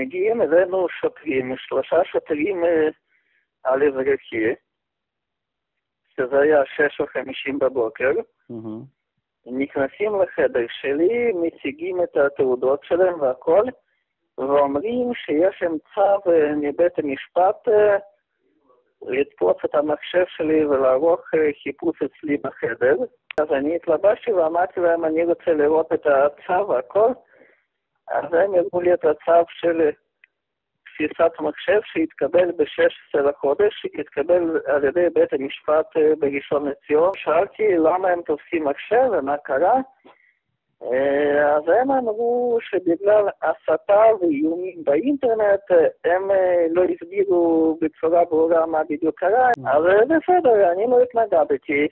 מגיעים אלינו שוטרים, שלושה שוטרים אה, על אזרחי, שזה היה שש או חמישים בבוקר, נכנסים לחדר שלי, מציגים את התעודות שלהם והכל, ואומרים שיש להם צו אה, מבית המשפט אה, לתפוס את המחשב שלי ולערוך חיפוש אצלי בחדר. אז אני התלבשתי ואמרתי להם, אני רוצה לראות את הצו והכל. אז הם הראו לי את הצו של תפיסת מחשב שהתקבל ב-16 לחודש, שהתקבל על ידי בית המשפט בראשון לציון. שאלתי למה הם תופסים מחשב ומה קרה. אה, אז הם אמרו שבגלל הסתה ואיומים באינטרנט, הם אה, לא הסבירו בצורה ברורה מה בדיוק קרה, mm. אז בסדר, אני לא התנגדתי.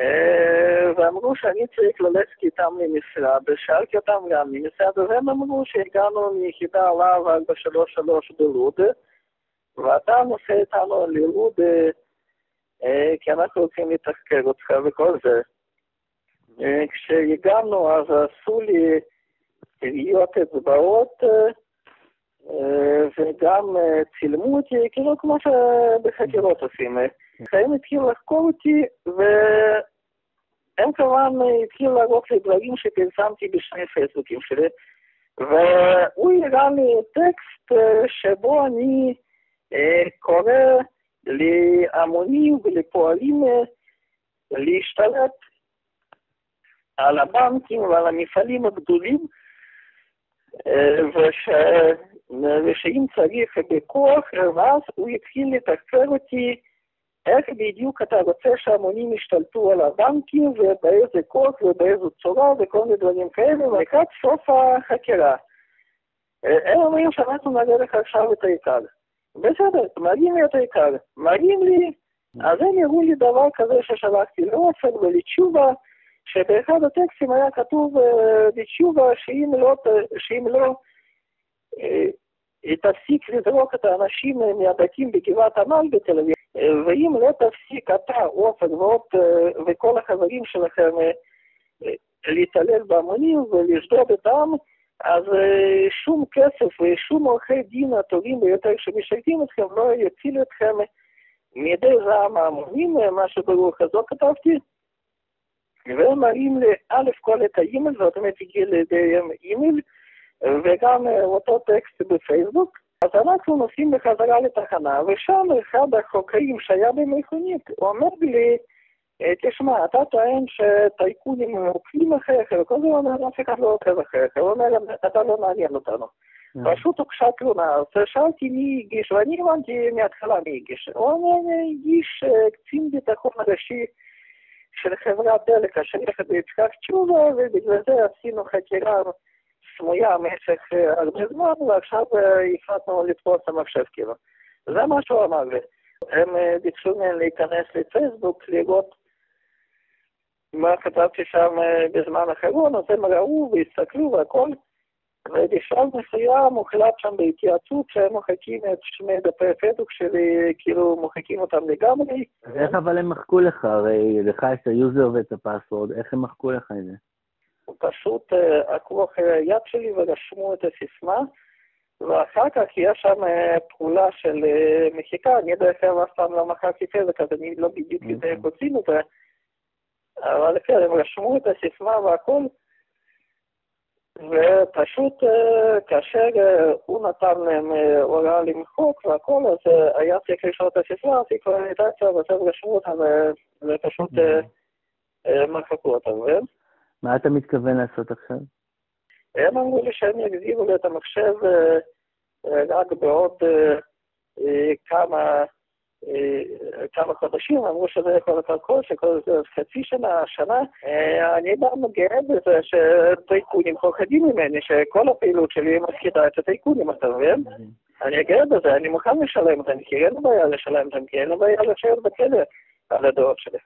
אה, ואמרו שאני צריך ללכת איתם למשרד, ושאלתי אותם גם למשרד, והם אמרו שהגענו מיחידה להב 433 בלוד, ואתה נוסע איתנו ללוד כי אנחנו רוצים לתחקר אותך וכל זה. אה, כשהגענו אז עשו לי טביעות אצבעות אה, וגם אה, צילמו אותי, כאילו כמו שבחקירות עושים. הם התחילו לחקור אותי והם כמובן התחילו להראות לי דברים שפרסמתי בשני פייסבוקים שלי והוא הראה לי טקסט שבו אני קורא להמונים ולפועלים להשתלט על הבנקים ועל המפעלים הגדולים, אה, וש... ושאם צריך בכוח, ואז הוא התחיל לתקצר אותי איך בדיוק אתה רוצה שהמונים ישתלטו על הבנקים ובאיזה כוח ובאיזו צורה וכל מיני דברים כאלה, ולקראת סוף החקירה. אה, הם אומרים שאנחנו נראה לך עכשיו את העיקר. בסדר, מראים לי את העיקר. מראים לי, אז הם הראו לי דבר כזה ששלחתי לאופן ולתשובה, שבאחד הטקסטים היה כתוב בתשובה שאם לא, שאם לא תפסיק לזרוק את האנשים מהבתים בגבעת עמל בתל אביב, ואם לא תפסיק אתה, אופן ועוד, וכל החברים שלכם להתעלל בהמונים ולשדוד את העם, אז שום כסף ושום עורכי דין הטובים ביותר שמשרתים אתכם לא יצילו אתכם מידי זעם ההמונים, מה שברוח הזאת כתבתי. והם מראים לי א' כל את האימייל, זאת אומרת הגיע לידיהם אימייל, וגם אותו טקסט בפייסבוק. אז אנחנו נוסעים בחזרה לתחנה, ושם אחד החוקרים שהיה במכונית אומר לי, תשמע, אתה טוען שטייקונים עוקבים אחריך, וכל הזמן אומר, אף אחד לא עוקב אחריך, הוא אומר, אתה לא מעניין אותנו. פשוט הוגשה תלונה, אז שאלתי מי הגיש, ואני הבנתי מההתחלה מי הגיש. הוא אומר, הגיש קצין ביטחון ראשי של חברת דלק אשר יחד ביצחק תשובה, ובגלל זה עשינו חקירה סמויה במשך הרבה זמן, ועכשיו החלטנו לתפוס המחשב כאילו. זה מה שהוא אמר לי. הם ביקשו ממני להיכנס לפייסבוק, לראות מה כתבתי שם בזמן האחרון, אז הם ראו והסתכלו והכל. ובשלב מסוים הוחלט שם בהתייעצות שהם מוחקים את שני דפי הפייסבוק שלי, כאילו מוחקים אותם לגמרי. איך אבל הם מחקו לך? הרי לך יש את ה user ואת ה password, איך הם מחקו לך את זה? פשוט עקבו אחרי היד שלי ורשמו את הסיסמה, ואחר כך יש שם פעולה של מחיקה, אני דרך אגב אף פעם לא מחקתי פייסבוק, אז אני לא בדיוק יודע איך עושים את זה, אבל כן, הם רשמו את הסיסמה והכל. ופשוט כאשר הוא נתן להם הוראה למחוק והכל, אז היה צריך לשאול את הספרה, אז היא כבר הייתה אצלם, אז הם רשמו אותם ופשוט מחקו אותם. מה אתה מתכוון לעשות עכשיו? הם אמרו לי שהם יגזירו לי את המחשב רק בעוד כמה כמה חודשים, אמרו שזה יכול לקרות כל שכל זה חצי שנה, שנה. אני גם גאה בזה שטייקונים פוחדים ממני, שכל הפעילות שלי מפחידה את הטייקונים, אתה מבין? אני גאה בזה, אני מוכן לשלם אותם, כי אין לי בעיה לשלם אותם, כי אין לי בעיה לשבת בכלא על הדעות שלי.